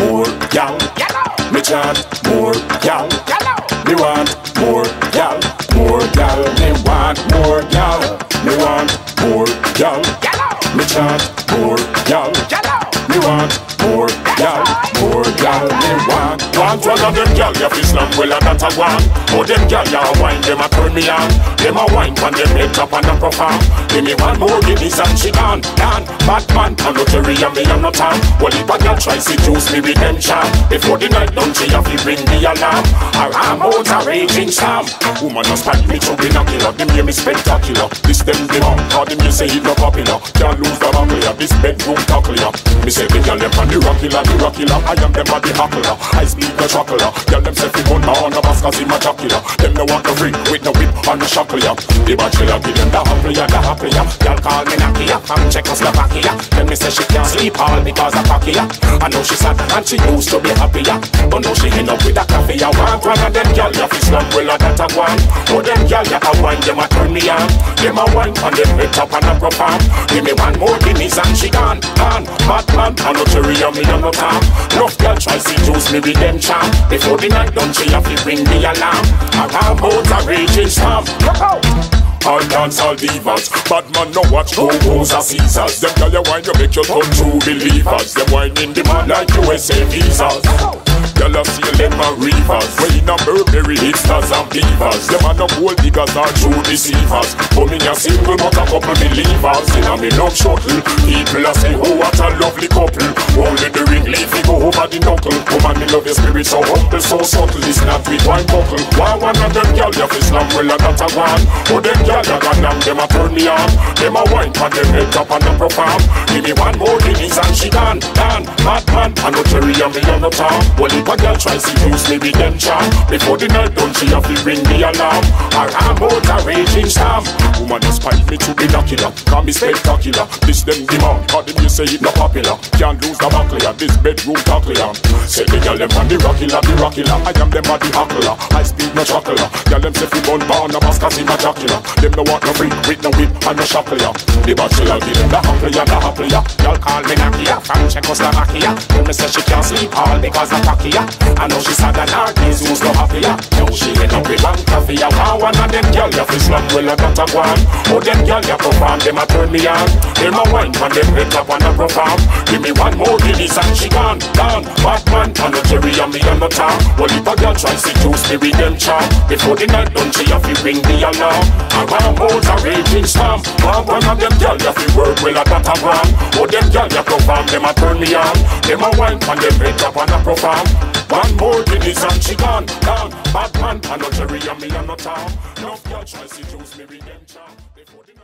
more gal. Me chant more gal. Me want more gal. More gal. Me want more gal. Me want more gal. Me chant more gal. Me want more gal. More gal. Me want. One of them gal, you fi slam well and that a one. Oh them gal, ya wine, them a turn me on. Them a wine from them head top and a perform. Give me one more Guinness and she gone, gone. Batman, I'm not a real, me I'm not time. Well, if a gal try seduce me with them charm, before the night done, she have to ring the alarm. Her arm out a raging storm. Woman a spot me to binocular, them hear me spectacular. This them the mom, call them you say it no popular. Can't lose the. This bedroom tackle ya. Me say the gal them on the rockilla, the rockilla. I am them on the hackler, I speak the chocolate. Gal them say fi gun on the bus cause my a jockula. Them no want to free with no whip on the shackle ya. The bachelor give them the happy ya, the happy ya. Gal call me Nakia from Czechoslovakia. Tell me say she can't sleep all because of cocky ya. I know she sad and she used to be happy ya. But now she end up with a coffee ya. Want one of them gal ya fi slum well a that a one. Oh them gal ya a wine them a turn me on. Them a wine on them head top and a perform. Give me one more Guinness and she gone, gone. Batman I know cherry on me on the top. Enough gal try seduce me with them charm. Before the night done she have to ring the alarm. Around boat a raging storm. Out! All dance, all divas Bad man no watch go goes a Caesars Them gal you wine you make you turn true believers Them wine in the man like USA visas Y'all a feel them a reavers. When a Burberry hipsters and beavers. Them a no gold diggers or true deceivers. But me a single but a couple believers. In a me love shuttle People a say oh what a lovely couple. Only the ring leaf go over the knuckle. Woman me love your spirit so humble so subtle. It's not with wine buckle. Why one of them gal you fi slam? Well a that a one. Oh them gal you got them them a turn me on. Them a wine pan them head up and a perform. Give me one more Guinness and she gone, gone Bad man, I no cherry and me on the top Well if a girl try seduce me with them charm. Before the night done she have to ring the alarm. Her arm out a raging storm. Woman spite me to binocular Call me spectacular. This them demand Cause them you say it no popular. Can't lose the buckle ya This bedroom tackle ya Say the girl them on the rockilla The rockilla I am them on the hackler I speak no chocolate Girl them say fi bun born a boss cause him a jockula Them no want no freak with no whip and no shackle The bachelor give them the hackle ya The hackle ya Girl call me Nakia from Czechoslovakia. Tell me say she can't sleep all because of cocky ya. I know she sad and her days who's no happy ya. Now she end up with one coffee ya. Wow one of them girl ya fi slum well I got a one. Oh them girl ya perform them a turn me on. Them a wine from them head up and a perform. Give me one more Guinness and she gone, gone. Batman and no Jerry and me on the top. Well if a girl try to seduce me with them charm Before the night done she have to ring the alarm. Around boats a raging storm. One one of them girl ya fi work well I got a one. Oh them girl ya perform them a turn me on. Them a wine from them head up on a perform one more to this and she gone, gone. Bad man, I'm not Jerry, I'm me, I'm not Tom. No, your choice, you choose me, again, redemption.